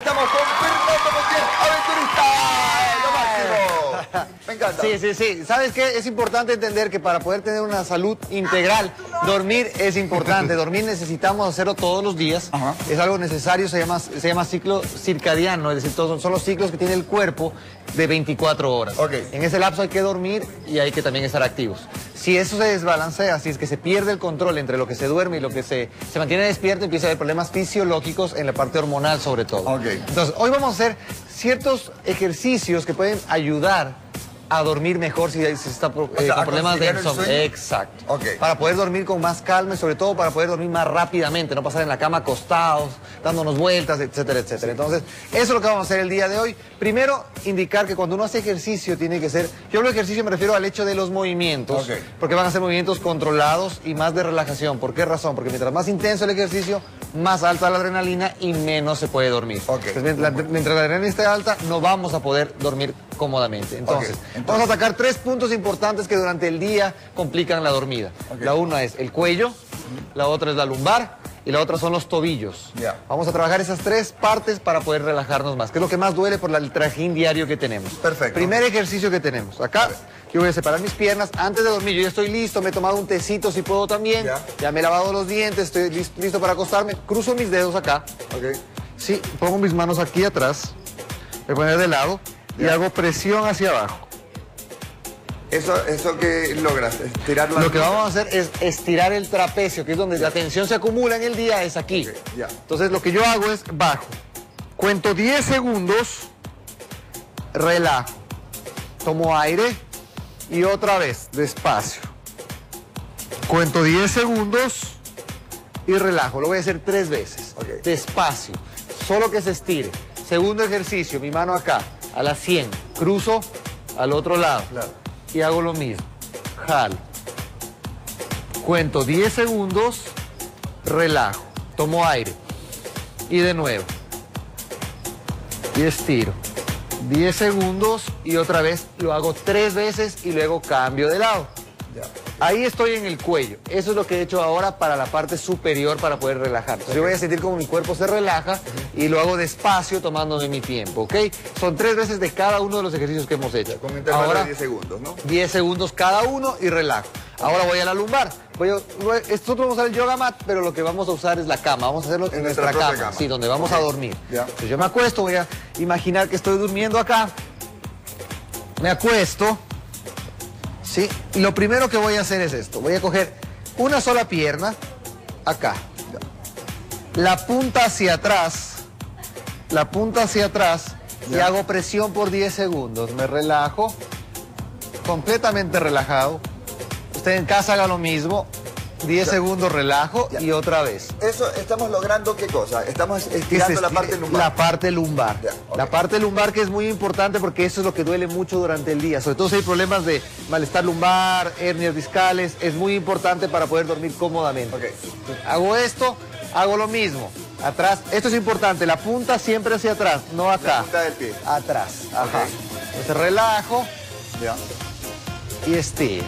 Estamos con Fernando Montiel, aventurista. Lo máximo. Me encanta. Sí, sí, sí. ¿Sabes qué? Es importante entender que para poder tener una salud integral, dormir es importante. Dormir necesitamos hacerlo todos los días. Ajá. Es algo necesario, se llama, se llama ciclo circadiano, es decir, todos son los ciclos que tiene el cuerpo de 24 horas. Ok. En ese lapso hay que dormir y hay que también estar activos. Si eso se desbalancea, si es que se pierde el control entre lo que se duerme y lo que se, se mantiene despierto, empieza a haber problemas fisiológicos en la parte hormonal sobre todo. Ok. Entonces, hoy vamos a hacer ciertos ejercicios que pueden ayudar a dormir mejor si, si está eh, sea, con problemas de insomnio. Exacto. Para poder dormir con más calma y sobre todo para poder dormir más rápidamente, no pasar en la cama acostados, dándonos vueltas, etcétera, etcétera. Entonces, eso es lo que vamos a hacer el día de hoy. Primero, indicar que cuando uno hace ejercicio tiene que ser, yo hablo de ejercicio me refiero al hecho de los movimientos, porque van a ser movimientos controlados y más de relajación. ¿Por qué razón? Porque mientras más intenso el ejercicio, más alta la adrenalina y menos se puede dormir. Entonces, mientras, la, mientras la adrenalina esté alta, no vamos a poder dormir cómodamente. Entonces, Entonces- vamos a atacar tres puntos importantes que durante el día complican la dormida. La una es el cuello, la otra es la lumbar y la otra son los tobillos. Vamos a trabajar esas tres partes para poder relajarnos más, que es lo que más duele por la- el trajín diario que tenemos. Perfecto. Primer ejercicio que tenemos. Acá yo voy a separar mis piernas antes de dormir. Yo ya estoy listo, me he tomado un tecito si puedo también. Ya. me he lavado los dientes, estoy lis- listo para acostarme. Cruzo mis dedos acá. Ok. Sí, pongo mis manos aquí atrás, me voy a poner de lado y hago presión hacia abajo. Eso, eso que logras, estirar la Lo que vamos a hacer es estirar el trapecio, que es donde la tensión se acumula en el día, es aquí. Entonces lo que yo hago es bajo, cuento 10 segundos, relajo, tomo aire y otra vez, despacio. Cuento 10 segundos y relajo. Lo voy a hacer tres veces. Despacio, solo que se estire. Segundo ejercicio, mi mano acá, a las 100. Cruzo al otro lado Claro. Y hago lo mismo. Jalo. Cuento 10 segundos, relajo, tomo aire y de nuevo. Y estiro. 10 segundos y otra vez lo hago tres veces y luego cambio de lado. Ahí estoy en el cuello. Eso es lo que he hecho ahora para la parte superior para poder relajar. Entonces, Yo voy a sentir como mi cuerpo se relaja y lo hago despacio tomándome mi tiempo, ¿ok? Son tres veces de cada uno de los ejercicios que hemos hecho. Con Ahora, de 10 segundos, ¿no? 10 segundos cada uno y relajo. Ahora voy a la lumbar. Voy a- nosotros vamos a usar el yoga mat, pero lo que vamos a usar es la cama. Vamos a hacerlo en, En nuestra, nuestra cama. Sí, donde vamos a dormir. Entonces yo me acuesto, voy a imaginar que estoy durmiendo acá. Me acuesto. ¿Sí? Y lo primero que voy a hacer es esto. Voy a coger una sola pierna acá. La punta hacia atrás. La punta hacia atrás. Y hago presión por 10 segundos. Me relajo. Completamente relajado. Usted en casa haga lo mismo. 10 Ya. segundos relajo Ya. y otra vez. Eso, ¿estamos logrando qué cosa? Estamos estirando la parte lumbar. La parte lumbar. Ya. La parte lumbar que es muy importante porque eso es lo que duele mucho durante el día. Sobre todo si hay problemas de malestar lumbar, hernias discales, es muy importante para poder dormir cómodamente. Hago esto, hago lo mismo. Atrás, esto es importante, la punta siempre hacia atrás, no acá. La punta del pie. Atrás, ajá. Entonces relajo Ya. y estiro.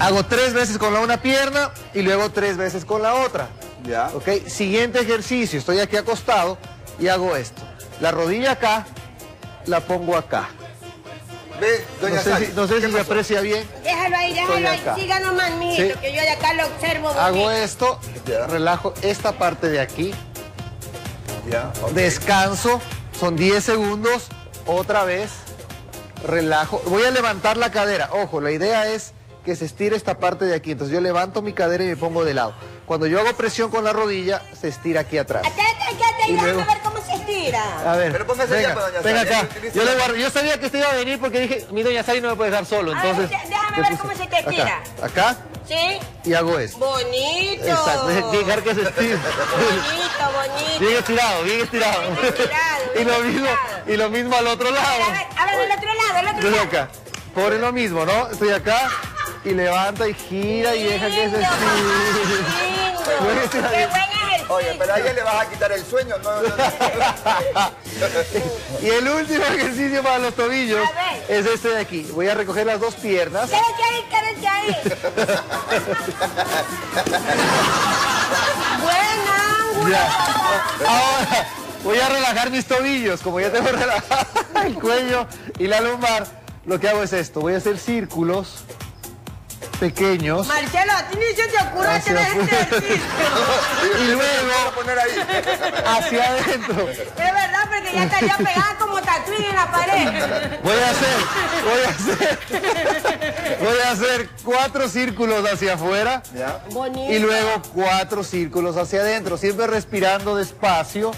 Hago tres veces con la una pierna y luego tres veces con la otra. Ya. Ok, siguiente ejercicio, estoy aquí acostado y hago esto. La rodilla acá, la pongo acá. Ve, doña No sé Sally, si, no sé ¿qué si se aprecia bien. Déjalo ahí, déjalo ahí. Siga nomás, mijito, Sí. que yo de acá lo observo. Hago esto, Ya. relajo esta parte de aquí, Ya, descanso, son 10 segundos, otra vez, relajo. Voy a levantar la cadera. Ojo, la idea es que se estire esta parte de aquí. Entonces yo levanto mi cadera y me pongo de lado. Cuando yo hago presión con la rodilla, se estira aquí atrás. Y déjame luego- ver cómo se estira. A ver, Pero póngase venga, allá, pues, doña venga acá. Yo, le guardo- yo sabía que usted iba a venir porque dije, mi doña Sally no me puede dejar solo. A ver, Entonces, dé- déjame ver cómo se te tira. Acá, acá ¿Sí? y hago esto. Bonito. Exacto, dejar que se estire. Bonito, bonito. Bien estirado, bien estirado. Bien estirado, y, lo mismo, y lo mismo al otro lado. a ver, a ver, del otro lado, del otro lado. acá, pone lo mismo, ¿no? Estoy acá y levanta y gira y deja que se. Qué buen ejercicio. Oye, pero a ella le vas a quitar el sueño, no, no, no. Y el último ejercicio para los tobillos es este de aquí. Voy a recoger las dos piernas. Quédate ahí, quédate ahí. Buen ángulo. Ya. Ahora Voy a relajar mis tobillos, como ya tengo relajado el cuello y la lumbar. Lo que hago es esto, voy a hacer círculos pequeños Marcelo, a ti ni se te ocurre hacer este ejercicio. y luego hacia adentro. Es verdad, porque ya estaría pegada como tatuín en la pared. Voy a hacer, voy a hacer, voy a hacer cuatro círculos hacia afuera ¿Ya? Bonito. y luego cuatro círculos hacia adentro, siempre respirando despacio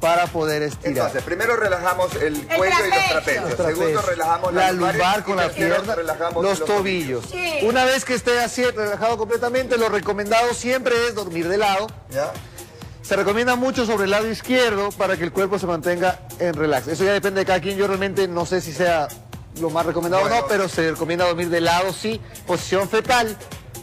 para poder estirar. Entonces, primero relajamos el cuello y los trapecio. trapecios. Los Segundo, relajamos la lumbares lumbar con la pierna, relajamos los tobillos. Sí. Una vez que esté así relajado completamente, lo recomendado siempre es dormir de lado. ¿Ya? Se recomienda mucho sobre el lado izquierdo para que el cuerpo se mantenga en relax. Eso ya depende de cada quien. Yo realmente no sé si sea lo más recomendado o no, pero se recomienda dormir de lado, sí, posición fetal,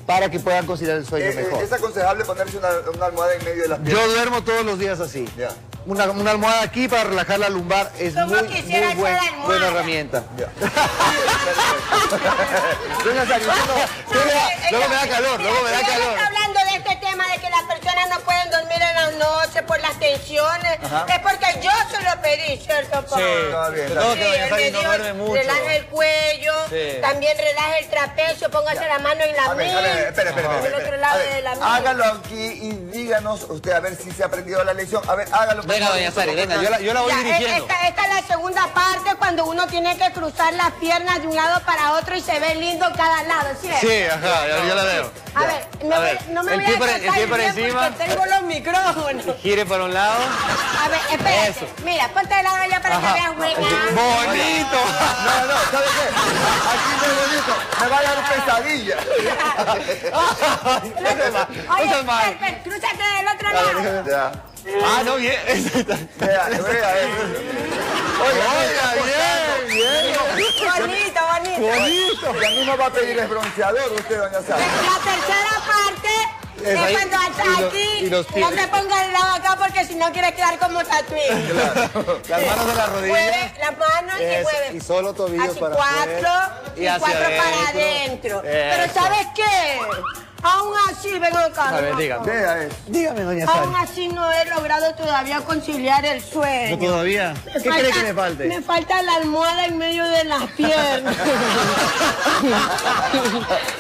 para que puedan conciliar el sueño Eh, eh, mejor. es aconsejable ponerse una, una almohada en medio de las piernas. Yo duermo todos los días así. Ya. Una, una almohada aquí para relajar la lumbar. Es ¿Cómo muy, muy buen- buena herramienta. Doña Sari, Luego- me da calor, luego me da Si ella calor. está hablando de este tema de que las personas no pueden dormir en la noche Ajá. es porque yo se lo pedí, ¿cierto, pa? Está bien, está todo bien. doña él me no dijo, duerme mucho. Relaja el cuello, Sí. también relaja el trapecio, póngase la mano en la ver, espera, espera, mano. hágalo aquí y díganos usted a ver si se ha aprendido la lección. A ver, hágalo. Venga, doña Sari, venga, yo la, yo la voy Ya, e- dirigiendo. esta, esta es la segunda parte cuando uno tiene que cruzar las piernas de un lado para otro y se ve lindo cada lado, ¿cierto? Sí, ajá, ya, ya la veo. A ver, no, A me- ver, no me el voy a por- el cortar pie por encima. porque tengo los micrófonos. Gire para un lado. A ver, espérate. Eso. Mira, ponte de lado allá para Ajá. que veas buena. Bonito. No, no, ¿sabe qué? Aquí no es bonito. Me va a dar pesadilla. Oye, Eso es mal. espera, espera, crúzate del otro lado. Ya. Ah, no, bien. Vea, vea, eh. Oiga, bien, bien. Bonito, bonito. Bonito. Y a mí no va a pedir el bronceador usted, doña Sara. La tercera parte Es es, ahí, cuando aquí y los no te pongas el lado acá porque si no quieres quedar como tatuín. Las manos de las rodillas. Mueve las manos y Eso, mueve. y solo tobillos Así para cuatro y, Y cuatro para adentro. adentro. Pero Eso. ¿sabes qué? Aún así, vengo acá. A ver, dígame. Vea eso. Dígame, doña Aún Sari. así no he logrado todavía conciliar el ¿No sueño. todavía? Me ¿Qué falta- cree que me falte? Me falta la almohada en medio de las piernas.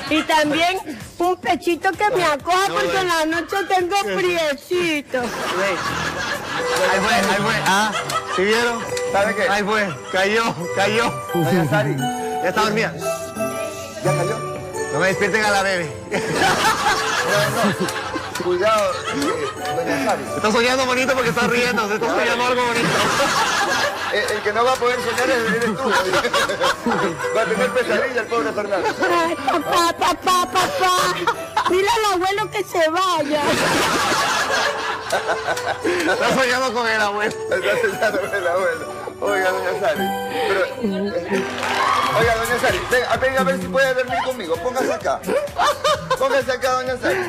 y también un pechito que me acoja porque en la noche tengo friecito. Ahí fue, ahí fue. Ah, ¿sí vieron? ¿Sabe qué? Ahí fue, cayó, cayó. Doña Sari, Ya está dormida. ¿ya cayó? No me despierten a la bebé. Cuidado, eh, doña Sari. Está soñando bonito porque está riendo, se está soñando algo bonito. El, el que no va a poder soñar es eres tú. Va a tener pesadilla el pobre Fernando. Ay, papá, papá, papá. Dile al abuelo que se vaya. Está soñando con el abuelo. Está soñando con el abuelo. Oiga, doña Sari. Pero, oiga, doña Sari, venga, venga a ver si puede dormir conmigo. Póngase acá. Póngase acá, doña Sari.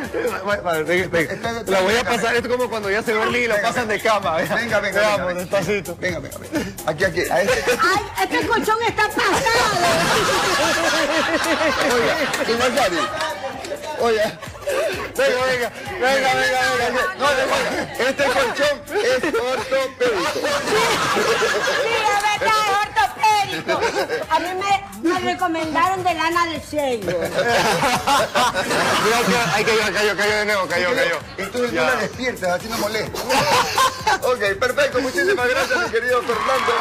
Vale, venga, venga. La voy a pasar, esto es como cuando ya se duerme y lo Venga, pasan de cama. Venga, venga, venga. despacito. Venga, venga, venga. Aquí, aquí. A este. Ay, este colchón está pasado. Oiga, doña Sari. Oiga. Venga, venga, venga, venga, venga. No, oiga, este colchón es ortopédico. Sí, es verdad, es ortopédico. A mí me, me recomendaron de lana de sello. Que hay que cayó, cayó de nuevo, cayó, cayó. Entonces no la despiertas, así no molesta. ok, perfecto. Muchísimas gracias, mi querido Fernando.